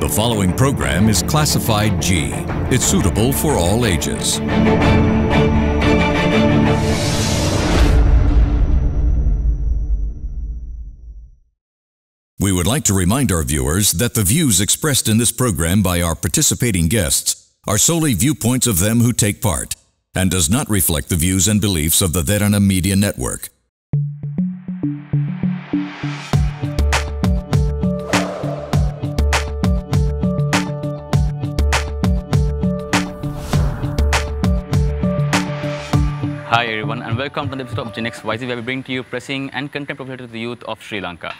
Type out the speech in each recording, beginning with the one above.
The following program is classified G. It's suitable for all ages. We would like to remind our viewers that the views expressed in this program by our participating guests are solely viewpoints of them who take part and does not reflect the views and beliefs of the Derana Media Network. Hi everyone and welcome to the episode of Gen X YZ where we bring to you pressing and content contemporary to the youth of Sri Lanka.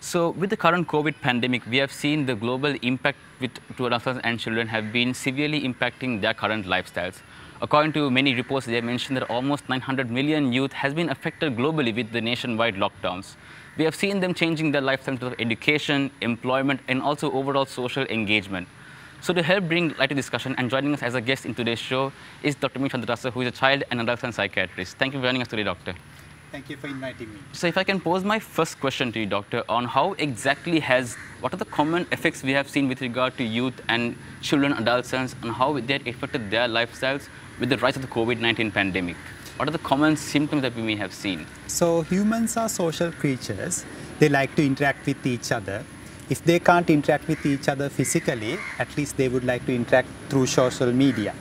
So with the current COVID pandemic, we have seen the global impact with to adolescents and children have been severely impacting their current lifestyles. According to many reports, they mentioned that almost 900 million youth has been affected globally with the nationwide lockdowns. We have seen them changing their lifestyle in terms of education, employment, and also overall social engagement. So to help bring light to discussion and joining us as a guest in today's show is Dr. Miyuru Chandradasa, who is a child and adolescent psychiatrist. Thank you for joining us today, doctor. Thank you for inviting me. So if I can pose my first question to you, doctor, on how exactly has, what are the common effects we have seen with regard to youth and children, adolescents, and how they had affected their lifestyles with the rise of the COVID-19 pandemic? What are the common symptoms that we may have seen? So humans are social creatures. They like to interact with each other. If they can't interact with each other physically, at least they would like to interact through social media.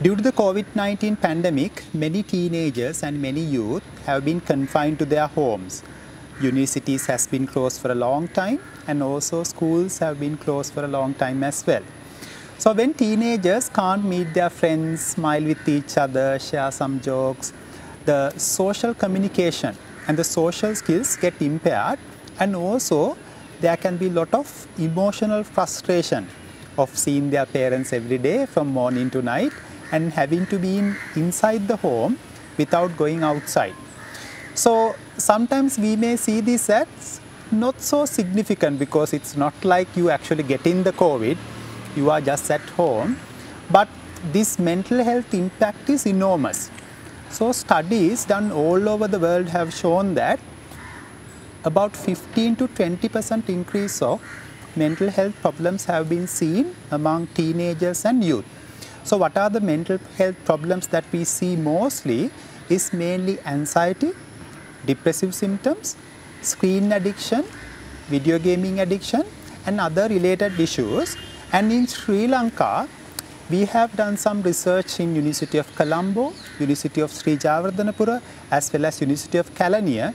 Due to the COVID-19 pandemic, many teenagers and many youth have been confined to their homes. Universities has been closed for a long time and also schools have been closed for a long time as well. So when teenagers can't meet their friends, smile with each other, share some jokes, the social communication and the social skills get impaired and also there can be a lot of emotional frustration of seeing their parents every day from morning to night and having to be in, inside the home without going outside. So sometimes we may see this as not so significant because it's not like you actually getting the COVID, you are just at home, but this mental health impact is enormous. So studies done all over the world have shown that about 15 to 20 percent increase of mental health problems have been seen among teenagers and youth. So what are the mental health problems that we see mostly is mainly anxiety, depressive symptoms, screen addiction, video gaming addiction and other related issues. And in Sri Lanka, we have done some research in University of Colombo, University of Sri Jayewardenepura as well as University of Kelaniya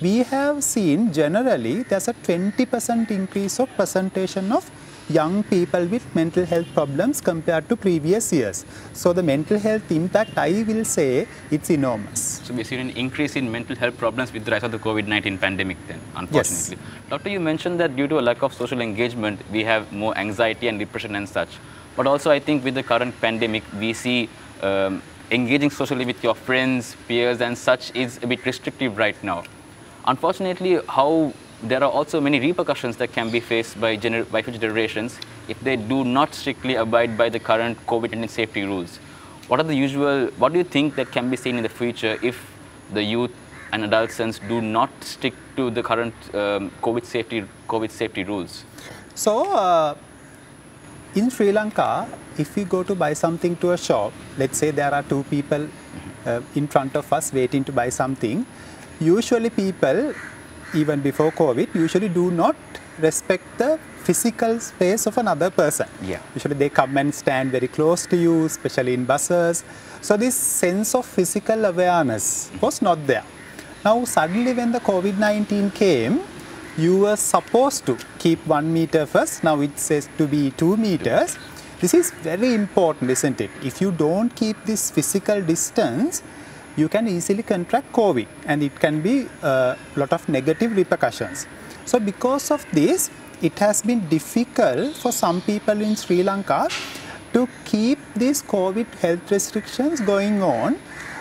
we have seen generally there's a 20% increase of presentation of young people with mental health problems compared to previous years. So the mental health impact, I will say, it's enormous. So we've seen an increase in mental health problems with the rise of the COVID-19 pandemic then, unfortunately. Yes. Doctor, you mentioned that due to a lack of social engagement, we have more anxiety and depression and such. But also I think with the current pandemic, we see um, engaging socially with your friends, peers and such is a bit restrictive right now. Unfortunately, how there are also many repercussions that can be faced by, by future generations if they do not strictly abide by the current COVID-19 safety rules. What are the usual, what do you think that can be seen in the future if the youth and adolescents do not stick to the current um, COVID, safety, COVID safety rules? So, uh, in Sri Lanka, if we go to buy something to a shop, let's say there are two people uh, in front of us waiting to buy something, usually people, even before COVID, usually do not respect the physical space of another person. Yeah. Usually they come and stand very close to you, especially in buses. So this sense of physical awareness was not there. Now suddenly when the COVID-19 came, you were supposed to keep one meter first. Now it says to be two meters. This is very important, isn't it? If you don't keep this physical distance, you can easily contract COVID and it can be a lot of negative repercussions. So because of this, it has been difficult for some people in Sri Lanka to keep these COVID health restrictions going on.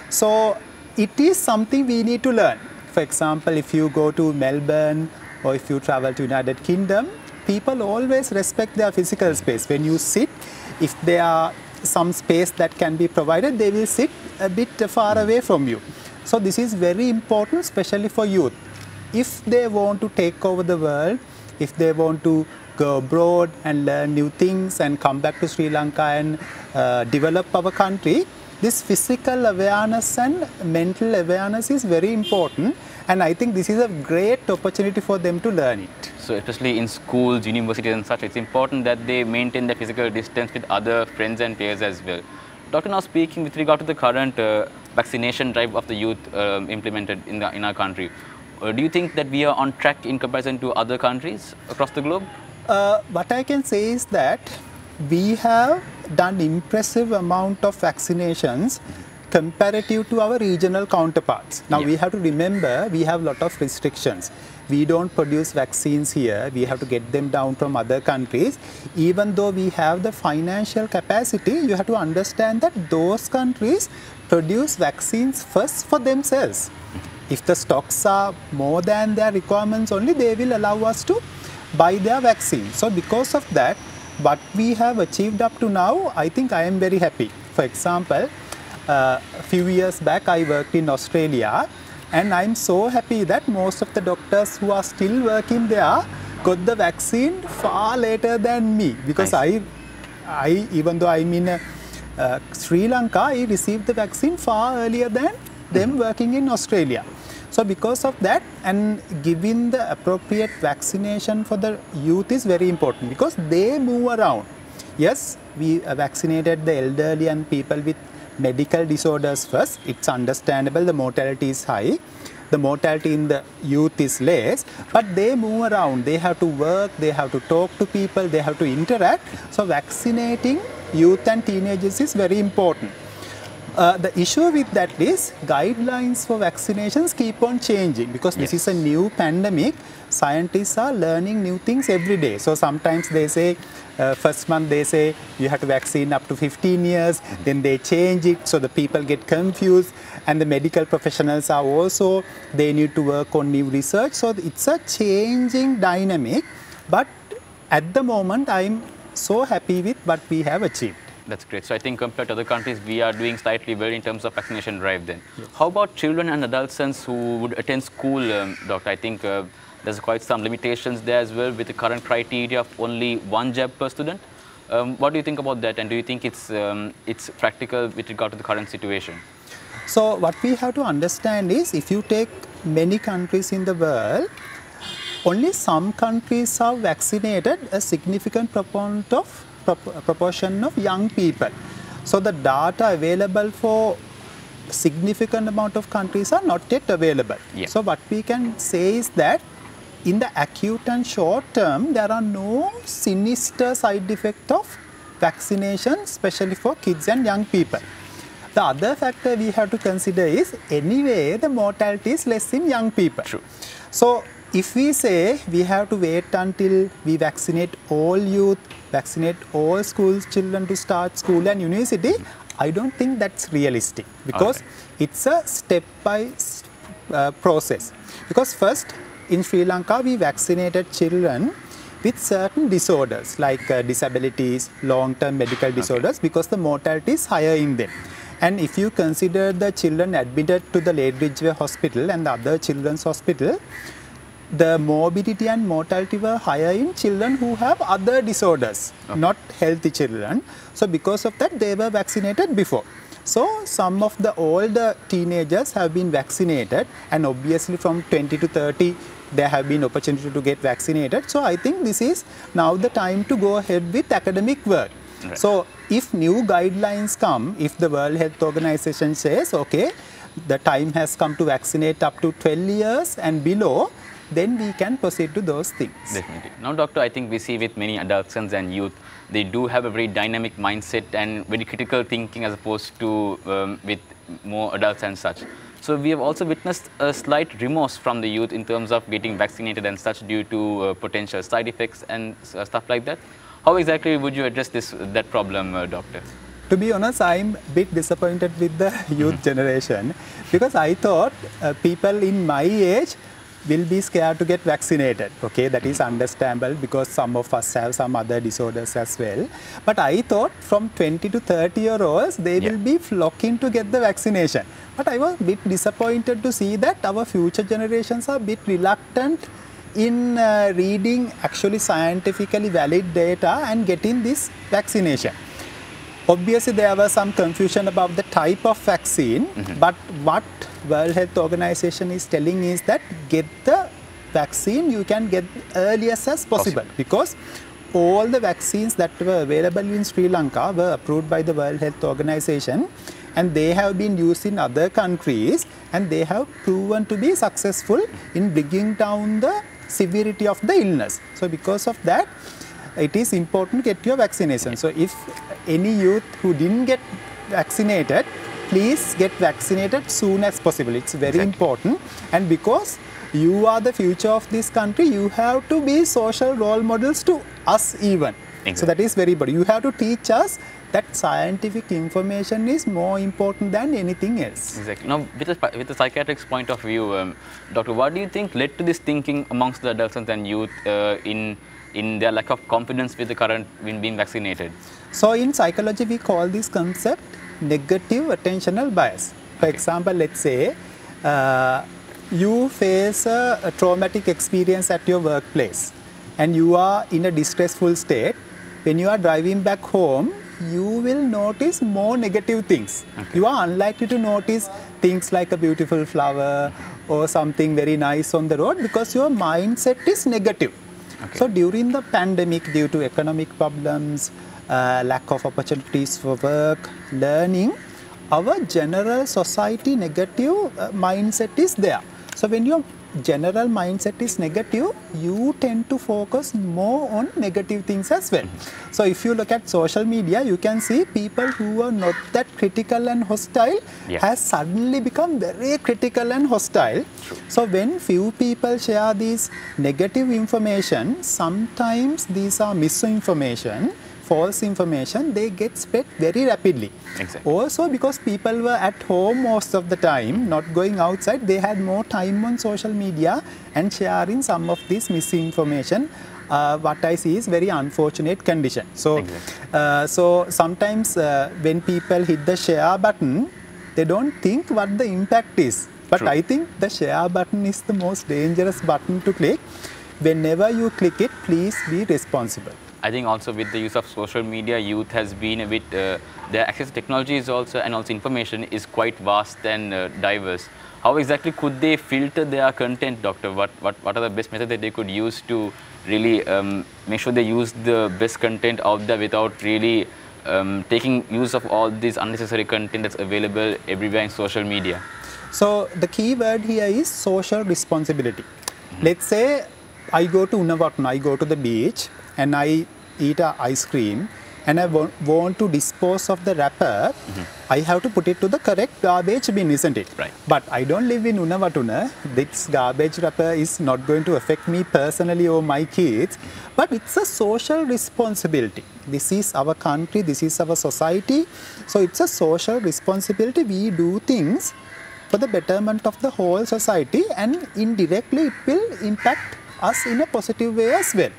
So it is something we need to learn. For example, if you go to Melbourne or if you travel to United Kingdom, people always respect their physical space. When you sit, if there are some space that can be provided, they will sit a bit far away from you. So this is very important, especially for youth. If they want to take over the world, if they want to go abroad and learn new things and come back to Sri Lanka and uh, develop our country, this physical awareness and mental awareness is very important and I think this is a great opportunity for them to learn it. So especially in schools, universities and such, it's important that they maintain the physical distance with other friends and peers as well. Doctor, now speaking with regard to the current uh, vaccination drive of the youth um, implemented in, the, in our country, uh, do you think that we are on track in comparison to other countries across the globe? Uh, what I can say is that we have done impressive amount of vaccinations comparative to our regional counterparts. Now Yeah. we have to remember we have a lot of restrictions. We don't produce vaccines here. We have to get them down from other countries. Even though we have the financial capacity, you have to understand that those countries produce vaccines first for themselves. If the stocks are more than their requirements only, they will allow us to buy their vaccine. So because of that, what we have achieved up to now, I think I am very happy. For example, a few years back I worked in Australia and I'm so happy that most of the doctors who are still working there got the vaccine far later than me because Nice. I, I even though I'm in uh, uh, Sri Lanka, I received the vaccine far earlier than them working in Australia. So because of that and giving the appropriate vaccination for the youth is very important because they move around. Yes, we uh, vaccinated the elderly and people with medical disorders first. It's understandable the mortality is high. The mortality in the youth is less, but they move around. They have to work, they have to talk to people, they have to interact. So vaccinating youth and teenagers is very important. Uh, the issue with that is guidelines for vaccinations keep on changing because this is a new pandemic. Scientists are learning new things every day. So sometimes they say, uh, first month they say you have to vaccine up to 15 years, then they change it so the people get confused, and the medical professionals are also they need to work on new research. So it's a changing dynamic, but at the moment I'm so happy with what we have achieved. That's great. So I think compared to other countries, we are doing slightly well in terms of vaccination drive then. How about children and adolescents who would attend school, um, doctor? I think uh, there's quite some limitations there as well with the current criteria of only one jab per student. Um, what do you think about that? And do you think it's, um, it's practical with regard to the current situation? So what we have to understand is if you take many countries in the world, only some countries have vaccinated a significant proponent of prop- proportion of young people. So the data available for significant amount of countries are not yet available. Yeah. So what we can say is that in the acute and short term, there are no sinister side effects of vaccination, especially for kids and young people. The other factor we have to consider is anyway the mortality is less in young people. True. So if we say we have to wait until we vaccinate all youth, vaccinate all school children to start school and university, I don't think that's realistic because Alright. it's a step by uh, process. Because first in Sri Lanka we vaccinated children with certain disorders like uh, disabilities, long-term medical disorders because the mortality is higher in them. And if you consider the children admitted to the Lady Ridgeway Hospital and the other children's hospital, the morbidity and mortality were higher in children who have other disorders, not healthy children. So because of that, they were vaccinated before. So some of the older uh, teenagers have been vaccinated, and obviously from 20 to 30, there have been opportunity to get vaccinated. So I think this is now the time to go ahead with academic work. Right. So if new guidelines come, if the World Health Organization says, okay, the time has come to vaccinate up to 12 years and below, then we can proceed to those things. Definitely. Now, doctor, I think we see with many adolescents and youth, they do have a very dynamic mindset and very critical thinking as opposed to um, with more adults and such. So we have also witnessed a slight remorse from the youth in terms of getting vaccinated and such due to uh, potential side effects and uh, stuff like that. How exactly would you address this that problem, uh, doctor? To be honest, I'm a bit disappointed with the youth generation because I thought uh, people in my age will be scared to get vaccinated. Okay, that is understandable because some of us have some other disorders as well. But I thought from 20 to 30 year olds, they Yeah. will be flocking to get the vaccination. But I was a bit disappointed to see that our future generations are a bit reluctant in uh, reading actually scientifically valid data and getting this vaccination. Obviously, there was some confusion about the type of vaccine, mm-hmm. but what World Health Organization is telling is that get the vaccine you can get earliest as possible. Because all the vaccines that were available in Sri Lanka were approved by the World Health Organization and they have been used in other countries and they have proven to be successful in bringing down the severity of the illness. So because of that, it is important to get your vaccination. So if any youth who didn't get vaccinated, please get vaccinated soon as possible. It's very Exactly. important. And because you are the future of this country, you have to be social role models to us even. So that is very important. You have to teach us that scientific information is more important than anything else. Exactly. Now, with a, with a psychiatric's point of view, um, Doctor, what do you think led to this thinking amongst the adolescents and youth uh, in in their lack of confidence with the current in being vaccinated? So in psychology, we call this concept negative attentional bias. For Okay. example, let's say uh, you face a, a traumatic experience at your workplace and you are in a distressful state. When you are driving back home, you will notice more negative things. You are unlikely to notice things like a beautiful flower or something very nice on the road because your mindset is negative. So during the pandemic, due to economic problems, uh, lack of opportunities for work, learning, our general society negative uh, mindset is there. So when your general mindset is negative, you tend to focus more on negative things as well. So if you look at social media, you can see people who are not that critical and hostile Yeah. has suddenly become very critical and hostile. So when few people share these negative information, sometimes these are misinformation, false information, they get spread very rapidly. Exactly. Also because people were at home most of the time, not going outside, they had more time on social media and sharing some of this misinformation. Uh, what I see is very unfortunate condition. So, Exactly. uh, so sometimes uh, when people hit the share button, they don't think what the impact is. But True. I think the share button is the most dangerous button to click. Whenever you click it, please be responsible. I think also with the use of social media, youth has been a bit, uh, their access to technology is also, and also information is quite vast and uh, diverse. How exactly could they filter their content, doctor? What, what, what are the best methods that they could use to really um, make sure they use the best content out there without really um, taking use of all this unnecessary content that's available everywhere in social media? So the key word here is social responsibility. Let's say I go to Unawatuna, I go to the beach and I eat a ice cream and I wa- want to dispose of the wrapper, mm-hmm. I have to put it to the correct garbage bin, isn't it? Right. But I don't live in Unawatuna. This garbage wrapper is not going to affect me personally or my kids, but it's a social responsibility. This is our country, this is our society. So it's a social responsibility. We do things for the betterment of the whole society and indirectly it will impact us in a positive way as well.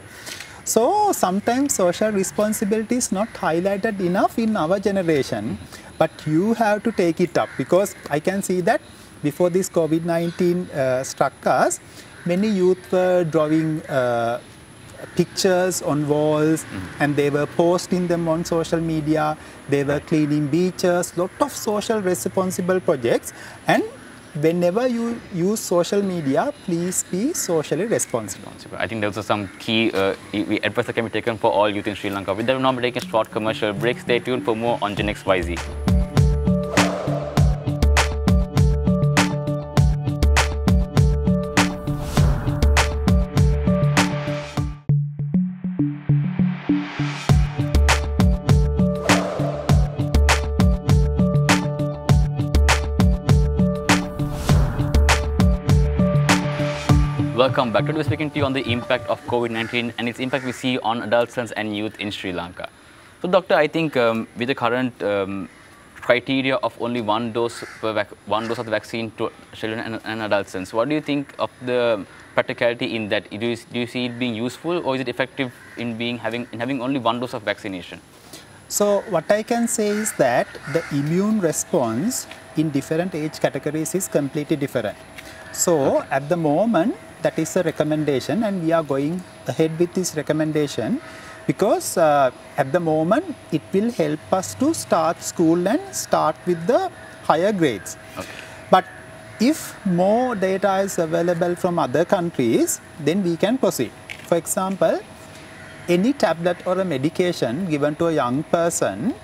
So sometimes social responsibility is not highlighted enough in our generation, but you have to take it up because I can see that before this COVID 19 uh, struck us, many youth were drawing uh, pictures on walls and they were posting them on social media, they were cleaning beaches, lot of social responsible projects. And whenever you use social media, please be socially responsible. I think those are some key uh, advice that can be taken for all youth in Sri Lanka. With that, we'll now taking short commercial break. Stay tuned for more on Gen X Welcome back. Today we're speaking to you on the impact of COVID-19 and its impact we see on adolescents and youth in Sri Lanka. So, doctor, I think um, with the current um, criteria of only one dose per one dose of the vaccine to children and, and adolescents, what do you think of the practicality in that? Do you, do you see it being useful, or is it effective in being having in having only one dose of vaccination? So what I can say is that the immune response in different age categories is completely different. So at the moment, that is a recommendation and we are going ahead with this recommendation because uh, at the moment it will help us to start school and start with the higher grades. Okay. But if more data is available from other countries, then we can proceed. For example, any tablet or a medication given to a young person,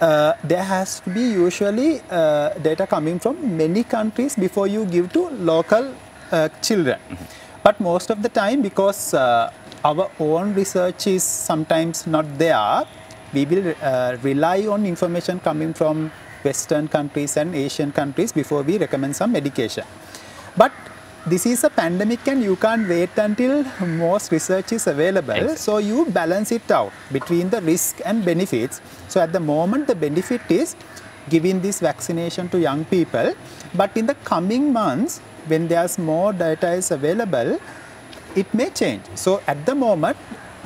uh, there has to be usually uh, data coming from many countries before you give to local children. But most of the time, because uh, our own research is sometimes not there, we will uh, rely on information coming from Western countries and Asian countries before we recommend some medication. But this is a pandemic and you can't wait until most research is available. Exactly. So you balance it out between the risk and benefits. So at the moment, the benefit is giving this vaccination to young people. But in the coming months, when there's more data is available, it may change. So at the moment,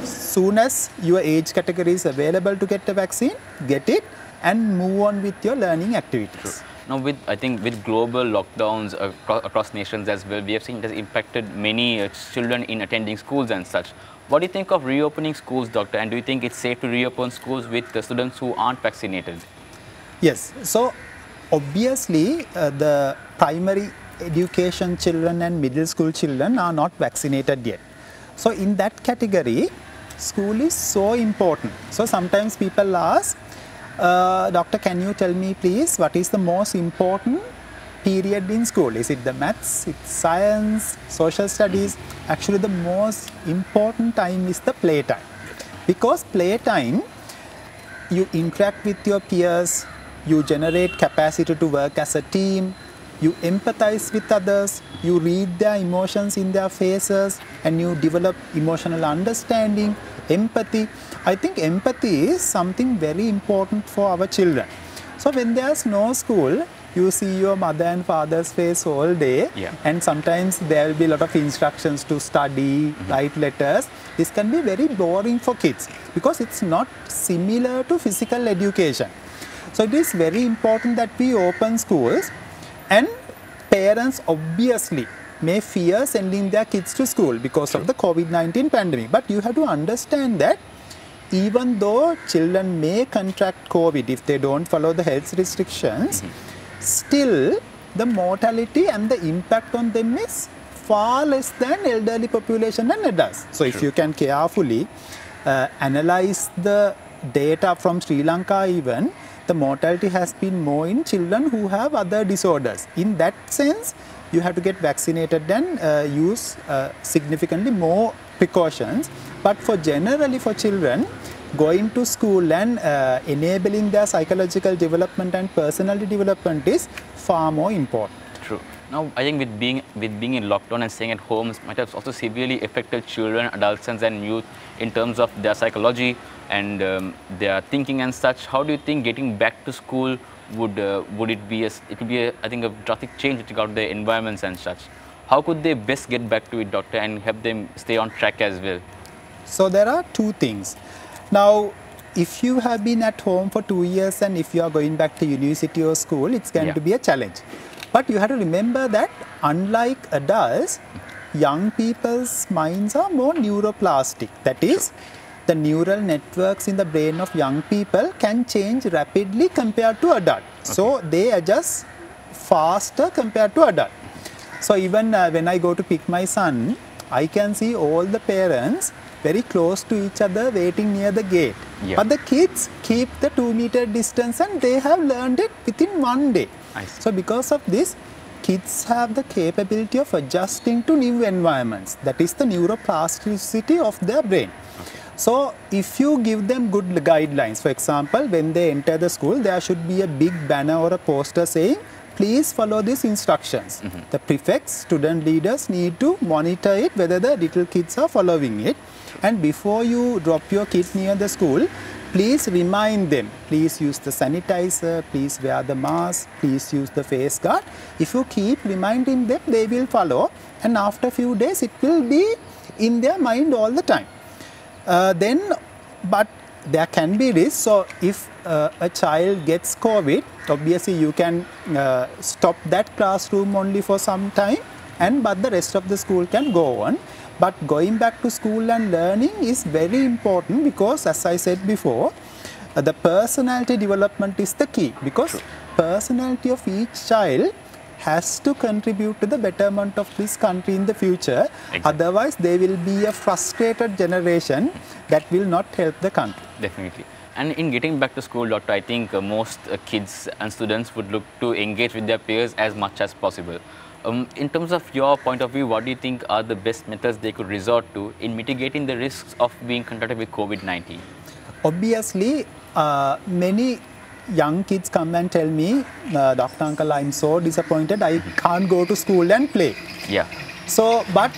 soon as your age category is available to get the vaccine, get it and move on with your learning activities. Now, with I think with global lockdowns across, across nations as well, we have seen it has impacted many uh, children in attending schools and such. What do you think of reopening schools, doctor? And do you think it's safe to reopen schools with the students who aren't vaccinated? Yes, so obviously uh, the primary education children and middle school children are not vaccinated yet. So in that category, school is so important. So sometimes people ask, uh, doctor, can you tell me please what is the most important period in school? Is it the maths, it's science, social studies? Actually, the most important time is the playtime. Because playtime, you interact with your peers, you generate capacity to work as a team, you empathize with others, you read their emotions in their faces, and you develop emotional understanding, empathy. I think empathy is something very important for our children. So when there's no school, you see your mother and father's face all day, Yeah. and sometimes there will be a lot of instructions to study, mm-hmm. write letters. This can be very boring for kids because it's not similar to physical education. So it is very important that we open schools and parents obviously may fear sending their kids to school because of the COVID-19 pandemic. But you have to understand that even though children may contract COVID if they don't follow the health restrictions, still the mortality and the impact on them is far less than elderly population and adults. So if you can carefully uh, analyze the data from Sri Lanka even, the mortality has been more in children who have other disorders. In that sense, you have to get vaccinated and uh, use uh, significantly more precautions. But for generally for children, going to school and uh, enabling their psychological development and personality development is far more important. True. Now, I think with being with being in lockdown and staying at homes might have also severely affected children, adolescents, and youth in terms of their psychology and um, their thinking and such. How do you think getting back to school would uh, would it be? a, it would be, a, I think, a drastic change with regard to their environments and such. How could they best get back to it, doctor, and help them stay on track as well? So there are two things. Now, if you have been at home for two years and if you are going back to university or school, it's going Yeah. to be a challenge. But you have to remember that unlike adults, young people's minds are more neuroplastic. That is, the neural networks in the brain of young people can change rapidly compared to adult. So they adjust faster compared to adult. So even uh, when I go to pick my son, I can see all the parents very close to each other waiting near the gate. Yeah. But the kids keep the two meter distance and they have learned it within one day. So because of this, kids have the capability of adjusting to new environments. That is the neuroplasticity of their brain. So if you give them good guidelines, for example, when they enter the school, there should be a big banner or a poster saying, please follow these instructions. Mm-hmm. The prefects, student leaders need to monitor it whether the little kids are following it. And before you drop your kid near the school, please remind them, please use the sanitizer, please wear the mask, please use the face guard. If you keep reminding them, they will follow. And after a few days, it will be in their mind all the time. Uh, then, but there can be risk. So, if uh, a child gets COVID, obviously you can uh, stop that classroom only for some time and but the rest of the school can go on but going back to school and learning is very important because as i said before uh, the personality development is the key because personality of each child has to contribute to the betterment of this country in the future Exactly. otherwise there will be a frustrated generation that will not help the country Definitely. And in getting back to school, doctor, I think uh, most uh, kids and students would look to engage with their peers as much as possible. Um, in terms of your point of view, what do you think are the best methods they could resort to in mitigating the risks of being confronted with COVID-19? obviously uh, many young kids come and tell me uh, dr uncle i'm so disappointed. I can't go to school and play. Yeah, so but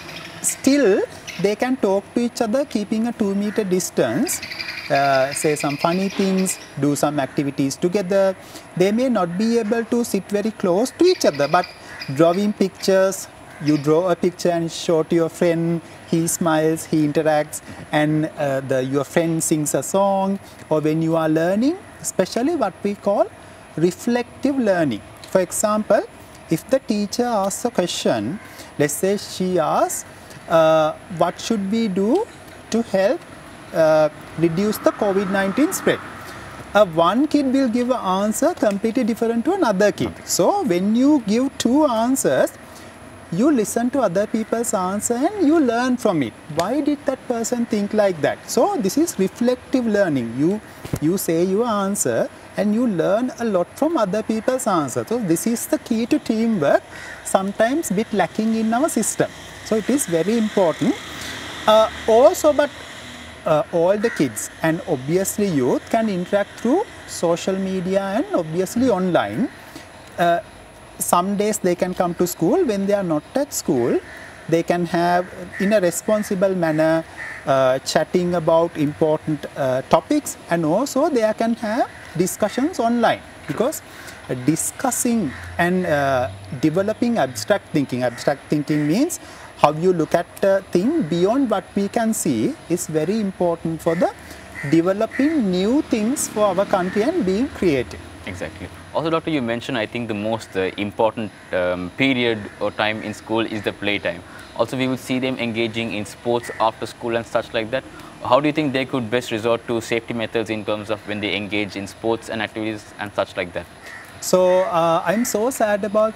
still they can talk to each other keeping a two meter distance uh, say some funny things do some activities together. They may not be able to sit very close to each other but drawing pictures you draw a picture and show to your friend he smiles he interacts and uh, the, your friend sings a song or when you are learning especially what we call reflective learning. For example if the teacher asks a question let's say she asks uh, what should we do to help uh, reduce the covid-19 spread? Uh, one kid will give an answer completely different to another kid. So when you give two answers you listen to other people's answer and you learn from it. Why did that person think like that? So this is reflective learning. You you say your answer and you learn a lot from other people's answer. So this is the key to teamwork sometimes bit lacking in our system. So it is very important. Uh, also but uh, all the kids and obviously youth can interact through social media and obviously online. Uh, some days they can come to school. When they are not at school they can have in a responsible manner uh, chatting about important uh, topics and also they can have discussions online. Because uh, discussing and uh, developing abstract thinking abstract thinking means how you look at a thing beyond what we can see is very important for the developing new things for our country and being creative. Exactly. Also, doctor, you mentioned, I think the most uh, important um, period or time in school is the playtime. Also, we would see them engaging in sports after school and such like that. How do you think they could best resort to safety methods in terms of when they engage in sports and activities and such like that? So uh, I'm so sad about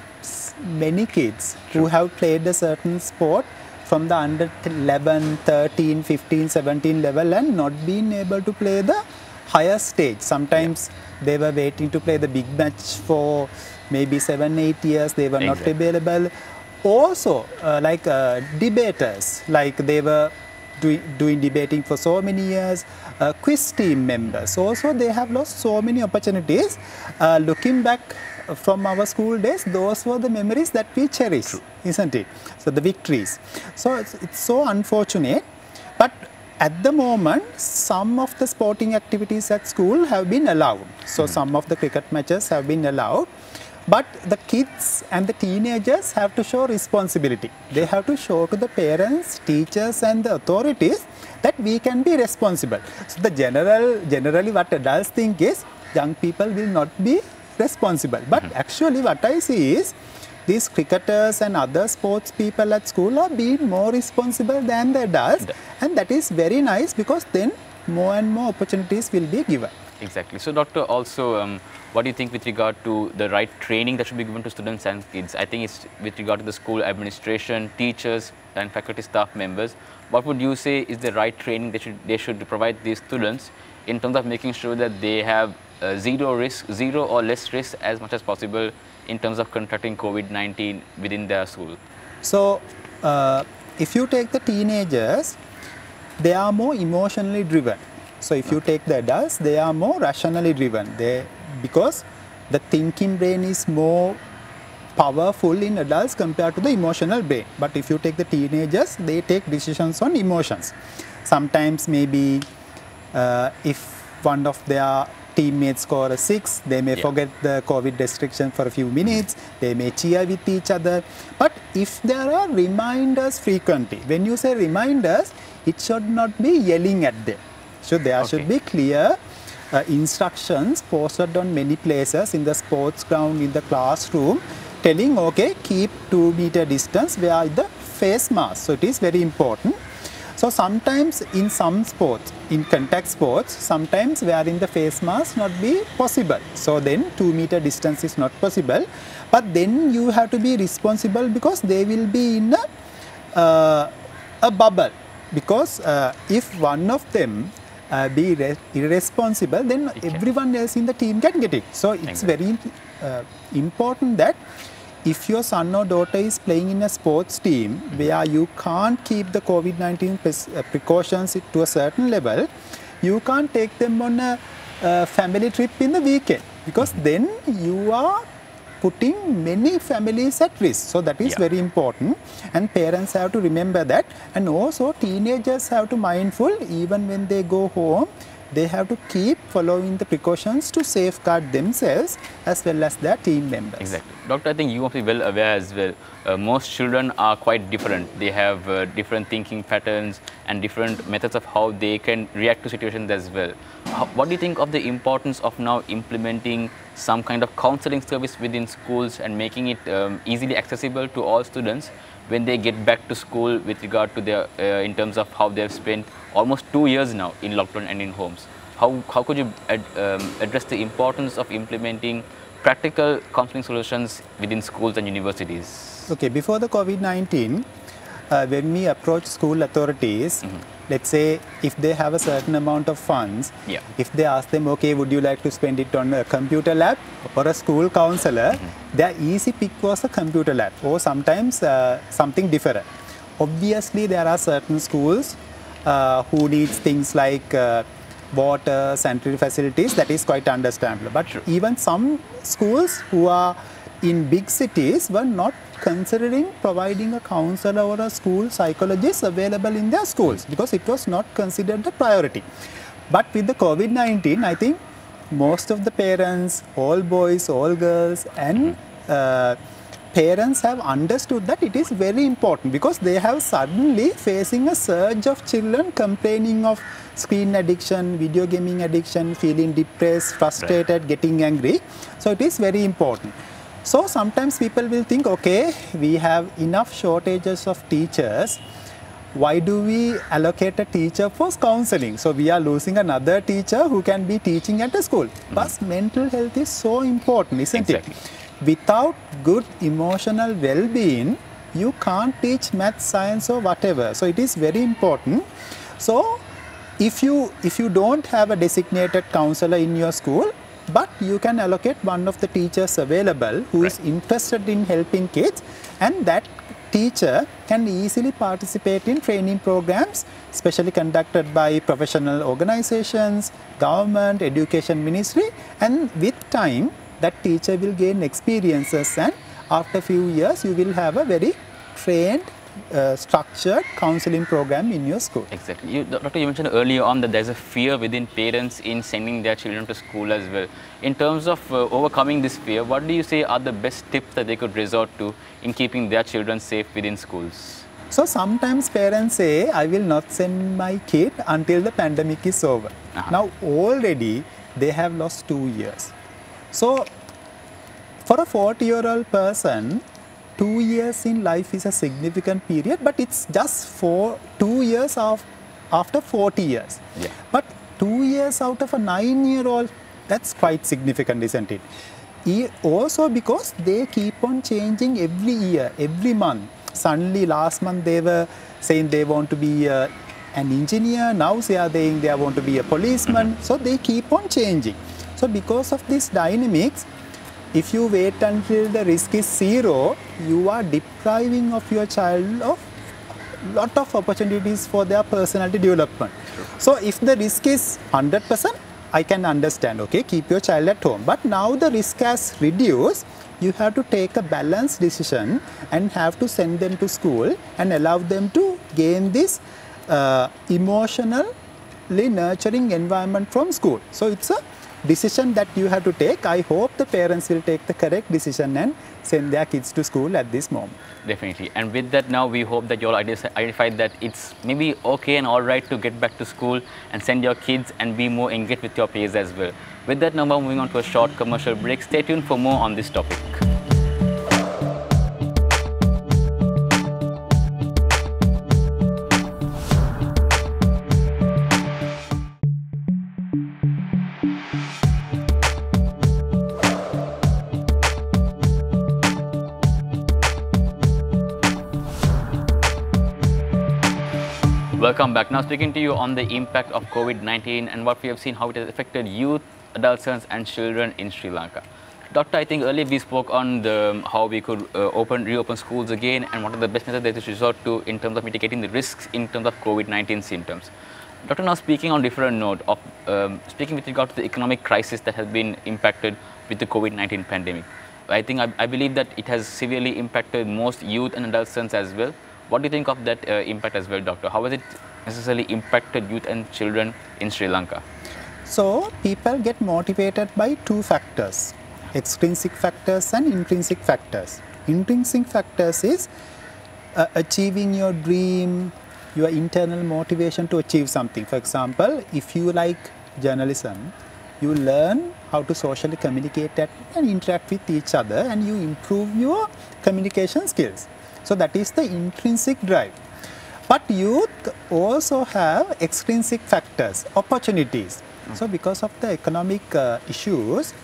many kids who have played a certain sport from the under 11, 13, 15, 17 level and not been able to play the higher stage. Sometimes they were waiting to play the big match for maybe seven, eight years. They were not available. Also, uh, like uh, debaters, like they were doing, doing debating for so many years. Uh, quiz team members also they have lost so many opportunities. Uh, looking back from our school days, those were the memories that we cherish, isn't it? So the victories. So it's, it's so unfortunate, but at the moment, some of the sporting activities at school have been allowed. So hmm. some of the cricket matches have been allowed. But the kids and the teenagers have to show responsibility. They have to show to the parents, teachers, and the authorities that we can be responsible. So the general, generally, what adults think is young people will not be responsible. But hmm. actually, what I see is these cricketers and other sports people at school are being more responsible than the adults, and that is very nice because then more and more opportunities will be given. Exactly. So, doctor, also, um, what do you think with regard to the right training that should be given to students and kids? I think it's with regard to the school administration, teachers, and faculty staff members. What would you say is the right training that should, they should provide these students in terms of making sure that they have uh, zero risk, zero or less risk as much as possible in terms of contracting COVID-19 within their school? So, uh, if you take the teenagers, they are more emotionally driven. So, if you take the adults, they are more rationally driven. They because the thinking brain is more powerful in adults compared to the emotional brain. But if you take the teenagers, they take decisions on emotions. Sometimes maybe uh, if one of their teammates score a six, they may Yeah. forget the COVID restriction for a few minutes. They may cheer with each other. But if there are reminders frequently, when you say reminders, it should not be yelling at them. So there should be clear uh, instructions posted on many places in the sports ground, in the classroom, telling, okay, keep two meter distance where the face mask. So it is very important. So sometimes in some sports, in contact sports, sometimes wearing the face mask not be possible. So then two meter distance is not possible. But then you have to be responsible because they will be in a, uh, a bubble. Because uh, if one of them uh, be irresponsible, then everyone else in the team can get it. So it's very uh, important that if your son or daughter is playing in a sports team where you can't keep the COVID-19 uh, precautions to a certain level, you can't take them on a, a family trip in the weekend because then you are putting many families at risk. So that is yeah. very important and parents have to remember that and also teenagers have to mindful even when they go home they have to keep following the precautions to safeguard themselves as well as their team members. Exactly. Doctor, I think you must be well aware as well. Uh, most children are quite different. They have uh, different thinking patterns and different methods of how they can react to situations as well. How, what do you think of the importance of now implementing some kind of counseling service within schools and making it um, easily accessible to all students when they get back to school with regard to their, uh, in terms of how they've spent almost two years now in lockdown and in homes. How, how could you ad, um, address the importance of implementing practical counseling solutions within schools and universities? Okay, before the COVID-19, uh, when we approach school authorities, mm -hmm. let's say if they have a certain amount of funds, yeah. if they ask them, okay, would you like to spend it on a computer lab or a school counselor, mm -hmm. their easy pick was a computer lab or sometimes uh, something different. Obviously, there are certain schools uh, who needs things like uh, water, sanitary facilities, that is quite understandable. But sure. even some schools who are in big cities were not considering providing a counselor or a school psychologist available in their schools because it was not considered a priority. But with the COVID-19, I think most of the parents, all boys, all girls and uh, parents have understood that it is very important because they have suddenly facing a surge of children complaining of screen addiction, video gaming addiction, feeling depressed, frustrated, right. getting angry. So it is very important. So sometimes people will think, okay, we have enough shortages of teachers. Why do we allocate a teacher for counseling? So we are losing another teacher who can be teaching at a school. Mm -hmm. But mental health is so important, isn't exactly. it? without good emotional well-being, you can't teach math, science or whatever. So it is very important. So if you, if you don't have a designated counselor in your school, but you can allocate one of the teachers available who right. is interested in helping kids and that teacher can easily participate in training programs specially conducted by professional organizations, government, education ministry and with time that teacher will gain experiences and after few years you will have a very trained uh, structured counseling program in your school. Exactly. You, Doctor, you mentioned earlier on that there's a fear within parents in sending their children to school as well. In terms of uh, overcoming this fear, what do you say are the best tips that they could resort to in keeping their children safe within schools? So sometimes parents say, I will not send my kid until the pandemic is over. Uh -huh. Now already they have lost two years. So for a 40 year old person, two years in life is a significant period, but it's just for two years of, after 40 years. Yeah. But two years out of a nine year old, that's quite significant, isn't it? Also because they keep on changing every year, every month. Suddenly last month they were saying they want to be uh, an engineer, now they are saying they want to be a policeman. So they keep on changing. So because of these dynamics, if you wait until the risk is zero, you are depriving of your child of lot of opportunities for their personality development. So if the risk is 100%, I can understand, okay, keep your child at home. But now the risk has reduced, you have to take a balanced decision and have to send them to school and allow them to gain this uh, emotionally nurturing environment from school. So it's a decision that you have to take. I hope the parents will take the correct decision and send their kids to school at this moment. Definitely. And with that now, we hope that you all identified that it's maybe okay and all right to get back to school and send your kids and be more engaged with your peers as well. With that, now moving on to a short commercial break. Stay tuned for more on this topic. Welcome back. Now speaking to you on the impact of COVID-19 and what we have seen, how it has affected youth, adolescents and children in Sri Lanka. Doctor, I think earlier we spoke on the, how we could uh, open, reopen schools again and what are the best methods that we resort to in terms of mitigating the risks in terms of COVID-19 symptoms. Doctor, now speaking on different note of um, speaking with regard to the economic crisis that has been impacted with the COVID-19 pandemic. I think I, I, believe that it has severely impacted most youth and adolescents as well. What do you think of that uh, impact as well, doctor? How has it necessarily impacted youth and children in Sri Lanka? So people get motivated by two factors, extrinsic factors and intrinsic factors. Intrinsic factors is uh, achieving your dream, your internal motivation to achieve something. For example, if you like journalism, you learn how to socially communicate and interact with each other and you improve your communication skills. So that is the intrinsic drive. But youth also have extrinsic factors, opportunities. So because of the economic uh, issues,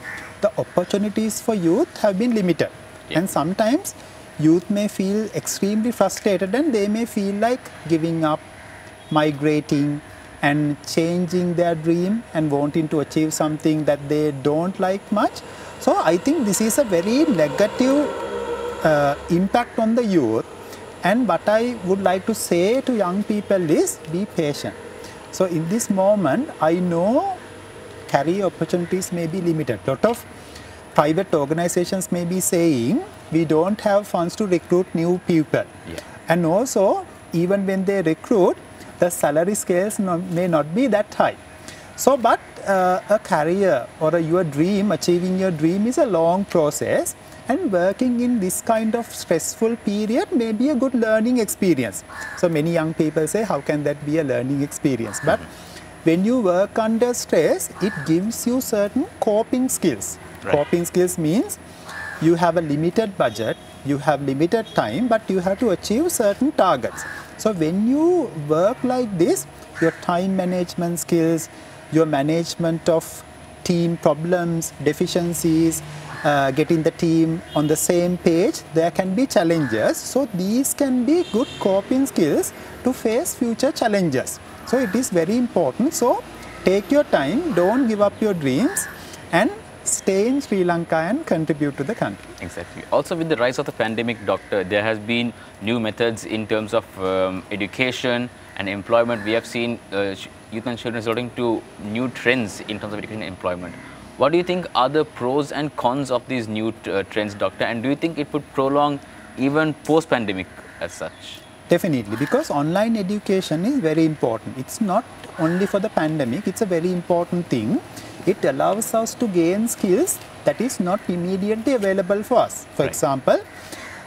the opportunities for youth have been limited. Yeah. And sometimes youth may feel extremely frustrated and they may feel like giving up, migrating, and changing their dream and wanting to achieve something that they don't like much. So I think this is a very negative uh, impact on the youth and what I would like to say to young people is be patient. So in this moment, I know career opportunities may be limited. A lot of private organizations may be saying we don't have funds to recruit new people. Yeah. And also, even when they recruit, the salary scales may not be that high. So, but uh, a career or a, your dream, achieving your dream is a long process and working in this kind of stressful period may be a good learning experience. So many young people say, how can that be a learning experience? But when you work under stress, it gives you certain coping skills. Right. Coping skills means you have a limited budget, you have limited time, but you have to achieve certain targets. So when you work like this, your time management skills, your management of team problems, deficiencies, uh, getting the team on the same page, there can be challenges. So these can be good coping skills to face future challenges. So it is very important. So take your time, don't give up your dreams and stay in Sri Lanka and contribute to the country. Exactly. Also with the rise of the pandemic, doctor, there has been new methods in terms of um, education and employment. We have seen uh, youth and children resorting to new trends in terms of education and employment. What do you think are the pros and cons of these new uh, trends, doctor? And do you think it would prolong even post-pandemic as such? Definitely, because online education is very important. It's not only for the pandemic, it's a very important thing it allows us to gain skills that is not immediately available for us. For right. example,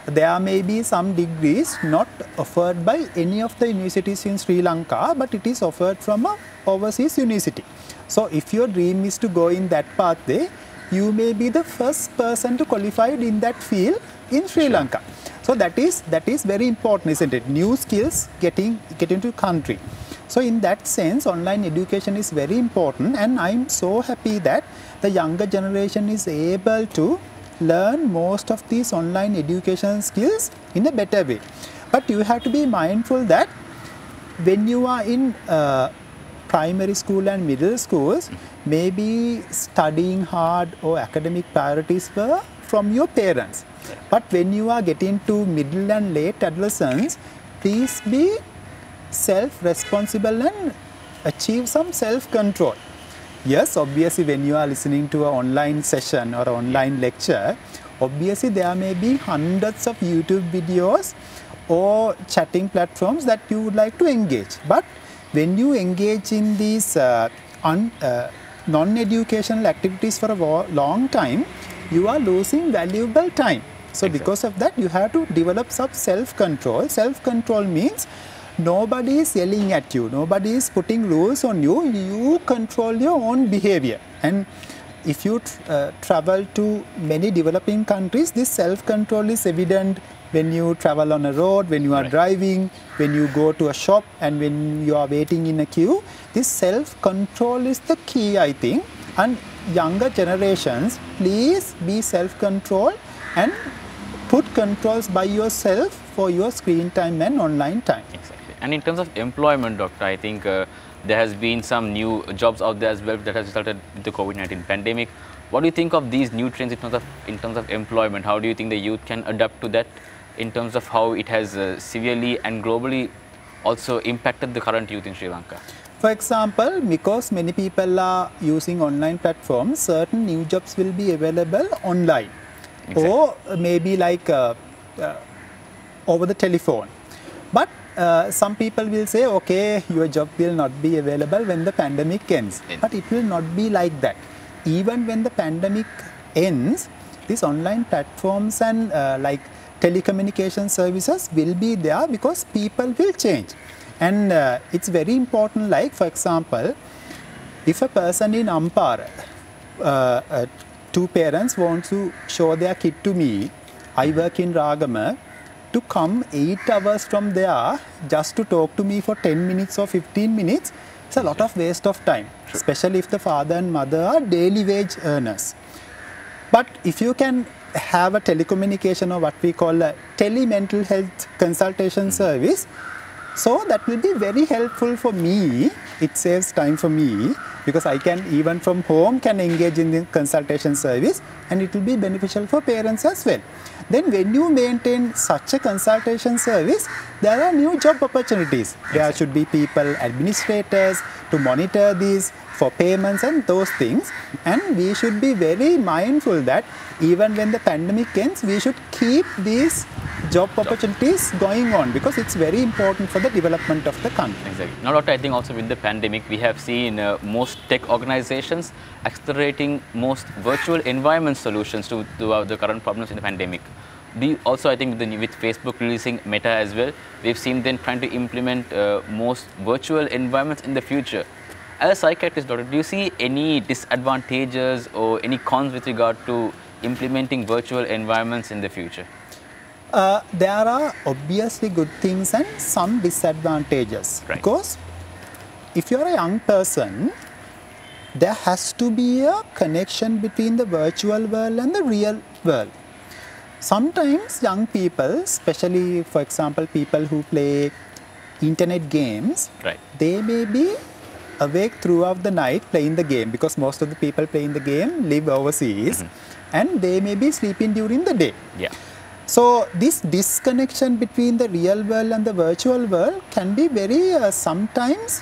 there may be some degrees not offered by any of the universities in Sri Lanka, but it is offered from a overseas university. So if your dream is to go in that pathway, you may be the first person to qualify in that field in Sri sure. Lanka. So that is that is very important, isn't it? New skills getting get into country. So in that sense, online education is very important and I'm so happy that the younger generation is able to learn most of these online education skills in a better way. But you have to be mindful that when you are in uh, primary school and middle schools, maybe studying hard or academic priorities were from your parents. But when you are getting to middle and late adolescence, please be self-responsible and achieve some self-control. Yes, obviously when you are listening to an online session or online lecture, obviously there may be hundreds of YouTube videos or chatting platforms that you would like to engage. But when you engage in these uh, uh, non-educational activities for a long time, you are losing valuable time. So exactly. because of that, you have to develop some self-control. Self-control means nobody is yelling at you, nobody is putting rules on you, you control your own behavior. And if you uh, travel to many developing countries, this self-control is evident when you travel on a road, when you are right. driving, when you go to a shop and when you are waiting in a queue. This self-control is the key, I think. And younger generations, please be self-control and put controls by yourself for your screen time and online time. Exactly. And in terms of employment, doctor, I think uh, there has been some new jobs out there as well that has resulted with the COVID-19 pandemic. What do you think of these new trends in terms of in terms of employment? How do you think the youth can adapt to that in terms of how it has uh, severely and globally also impacted the current youth in Sri Lanka? For example, because many people are using online platforms, certain new jobs will be available online Exactly. or maybe like uh, uh, over the telephone. But uh, some people will say, okay, your job will not be available when the pandemic ends. But it will not be like that. Even when the pandemic ends, these online platforms and uh, like telecommunication services will be there because people will change. And uh, it's very important, like for example, if a person in Ampara, uh, uh, two parents want to show their kid to me, I work in Ragama, to come 8 hours from there just to talk to me for 10 minutes or 15 minutes, it's a lot of waste of time, especially if the father and mother are daily wage earners. But if you can have a telecommunication or what we call a tele-mental health consultation hmm. service, so that will be very helpful for me. It saves time for me because I can even from home can engage in the consultation service and it will be beneficial for parents as well. Then when you maintain such a consultation service, there are new job opportunities. There should be people, administrators to monitor these for payments and those things. And we should be very mindful that even when the pandemic ends, we should keep these job opportunities going on because it's very important for the development of the country. Exactly. Now, Doctor, I think also with the pandemic, we have seen uh, most tech organizations accelerating most virtual environment solutions to, to uh, the current problems in the pandemic. You, also, I think with, the, new- with Facebook releasing Meta as well, we've seen them trying to implement uh, most virtual environments in the future. As a psychiatrist, doctor, do you see any disadvantages or any cons with regard to implementing virtual environments in the future? Uh, there are obviously good things and some disadvantages Right. because if you're a young person there has to be a connection between the virtual world and the real world sometimes young people especially for example people who play internet games Right. they may be awake throughout the night playing the game because most of the people playing the game live overseas and they may be sleeping during the day Yeah. so this disconnection between the real world and the virtual world can be very uh, sometimes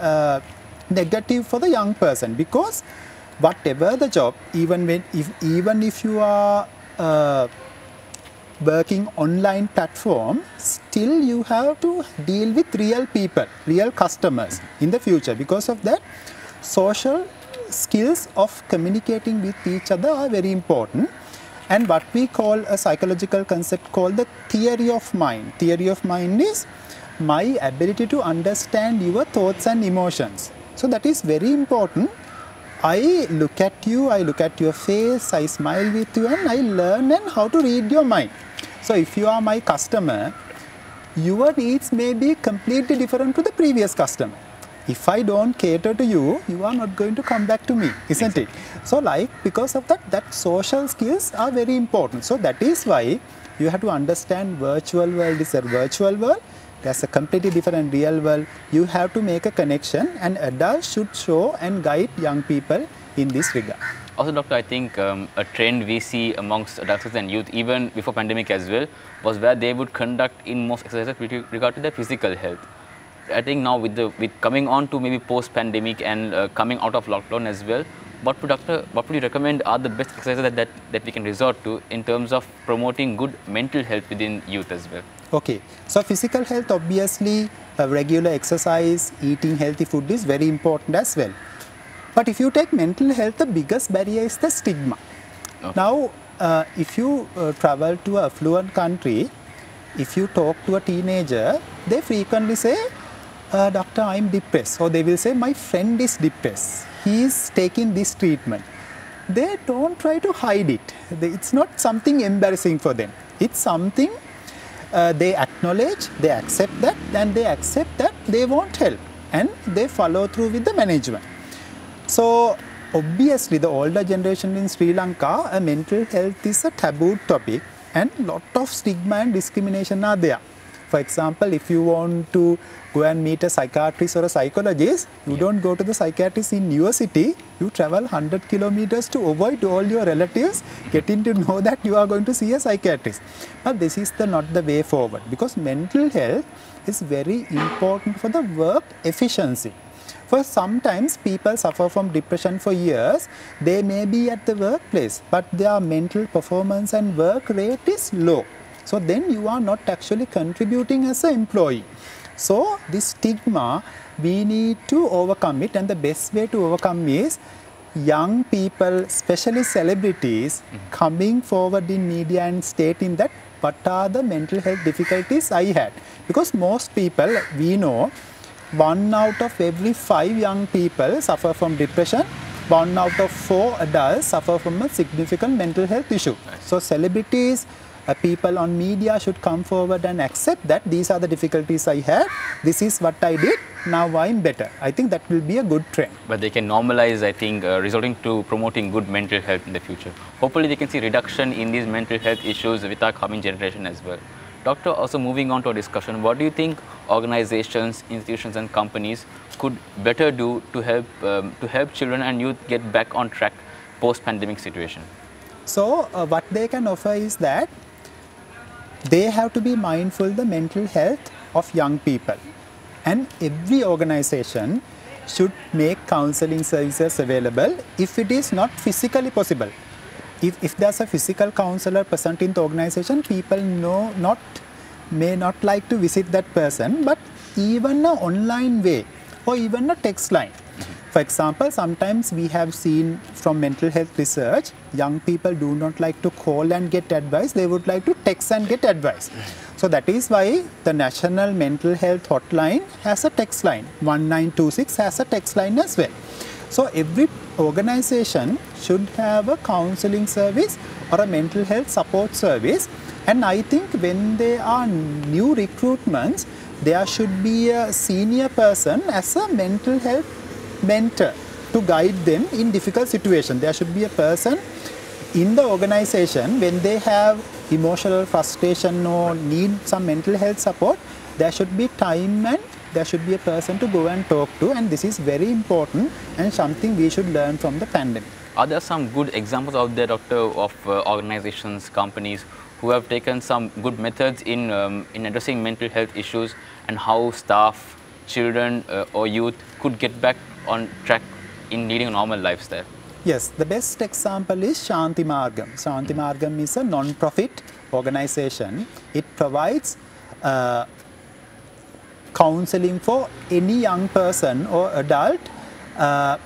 uh, negative for the young person because whatever the job, even when if even if you are uh, working online platform, still you have to deal with real people, real customers in the future. Because of that, social skills of communicating with each other are very important. And what we call a psychological concept called the theory of mind. Theory of mind is my ability to understand your thoughts and emotions. So that is very important. I look at you, I look at your face, I smile with you, and I learn and how to read your mind. So if you are my customer, your needs may be completely different to the previous customer. If I don't cater to you, you are not going to come back to me, isn't it? So like because of that, that social skills are very important. So that is why you have to understand virtual world is a virtual world. There's a completely different real world. You have to make a connection and adults should show and guide young people in this regard. Also, doctor, I think um, a trend we see amongst adults and youth, even before pandemic as well, was where they would conduct in most exercises with regard to their physical health. I think now with the with coming on to maybe post-pandemic and uh, coming out of lockdown as well, what would doctor, what would you recommend are the best exercises that, that, that we can resort to in terms of promoting good mental health within youth as well? Okay, so physical health obviously uh, regular exercise, eating healthy food is very important as well. But if you take mental health, the biggest barrier is the stigma. Okay. Now, uh, if you uh, travel to a affluent country, if you talk to a teenager, they frequently say, uh, Doctor, I'm depressed. Or they will say, My friend is depressed. He is taking this treatment. They don't try to hide it. It's not something embarrassing for them. It's something uh, they acknowledge, they accept that, and they accept that they want help. And they follow through with the management. So obviously the older generation in Sri Lanka, uh, mental health is a taboo topic and lot of stigma and discrimination are there. For example, if you want to go and meet a psychiatrist or a psychologist, you don't go to the psychiatrist in your city, you travel 100 kilometers to avoid all your relatives getting to know that you are going to see a psychiatrist. But this is the, not the way forward because mental health is very important for the work efficiency. For sometimes people suffer from depression for years, they may be at the workplace, but their mental performance and work rate is low. So then you are not actually contributing as an employee. So this stigma, we need to overcome it and the best way to overcome is young people, especially celebrities, mm-hmm. coming forward in media and stating that what are the mental health difficulties I had. Because most people, we know, one out of every five young people suffer from depression. One out of four adults suffer from a significant mental health issue. So celebrities uh, people on media should come forward and accept that these are the difficulties i had this is what i did. Now i'm better. I think that will be a good trend. But they can normalize i think uh, resulting to promoting good mental health in the future. Hopefully we can see reduction in these mental health issues with our coming generation as well. Doctor, also moving on to our discussion, what do you think organizations, institutions and companies could better do to help, um, to help children and youth get back on track post-pandemic situation? So, uh, what they can offer is that they have to be mindful the mental health of young people and every organization should make counseling services available if it is not physically possible if, if there's a physical counselor present in the organization, people know not may not like to visit that person, but even an online way or even a text line. For example, sometimes we have seen from mental health research, young people do not like to call and get advice, they would like to text and get advice. So that is why the National Mental Health Hotline has a text line, 1926 has a text line as well. So every organization should have a counseling service or a mental health support service. And I think when there are new recruitments, there should be a senior person as a mental health mentor to guide them in difficult situations. There should be a person in the organization when they have emotional frustration or need some mental health support, there should be time and there should be a person to go and talk to and this is very important and something we should learn from the pandemic. Are there some good examples out there, Doctor, of uh, organizations, companies who have taken some good methods in, um, in addressing mental health issues and how staff, children uh, or youth could get back on track in leading a normal lifestyle? Yes, the best example is Shanti Margam. Shanti Margam is a non-profit organization. It provides uh, counseling for any young person or adult uh,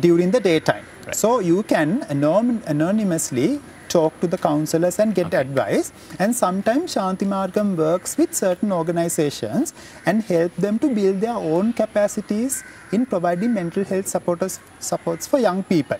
during the daytime. Right. So you can anon anonymously talk to the counselors and get okay. advice. And sometimes Shanti Margam works with certain organizations and help them to build their own capacities in providing mental health supporters, supports for young people.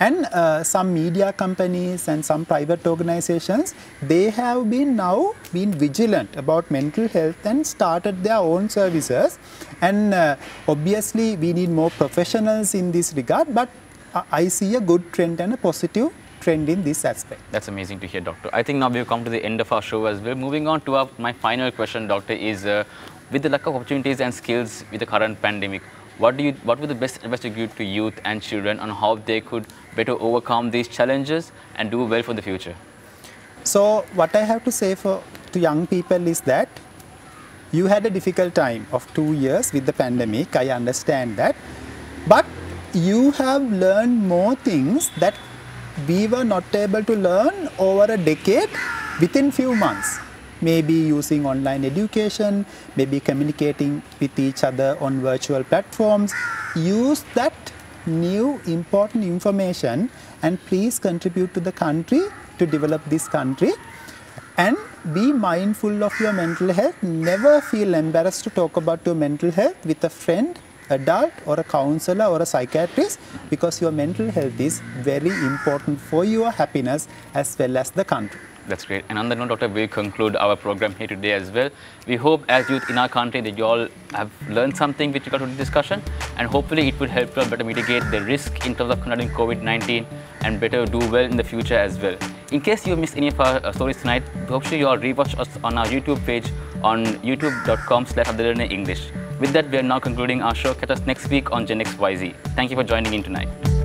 And uh, some media companies and some private organizations, they have been now been vigilant about mental health and started their own services. And uh, obviously we need more professionals in this regard, but I see a good trend and a positive trend in this aspect. That's amazing to hear, Doctor. I think now we've come to the end of our show as well. Moving on to our, my final question, Doctor, is uh, with the lack of opportunities and skills with the current pandemic, what do you, what would the best advice you give to youth and children on how they could better overcome these challenges and do well for the future? So what I have to say for to young people is that you had a difficult time of two years with the pandemic. I understand that, but you have learned more things that we were not able to learn over a decade within few months maybe using online education, maybe communicating with each other on virtual platforms. Use that new important information and please contribute to the country to develop this country and be mindful of your mental health. Never feel embarrassed to talk about your mental health with a friend, adult or a counselor or a psychiatrist because your mental health is very important for your happiness as well as the country. That's great. And on that note, Doctor, we conclude our program here today as well. We hope as youth in our country that you all have learned something with regard to the discussion and hopefully it will help you better mitigate the risk in terms of conducting COVID-19 and better do well in the future as well. In case you missed any of our uh, stories tonight, hope you all rewatch us on our YouTube page on youtube.com slash English. With that, we are now concluding our show. Catch us next week on Gen XYZ. Thank you for joining in tonight.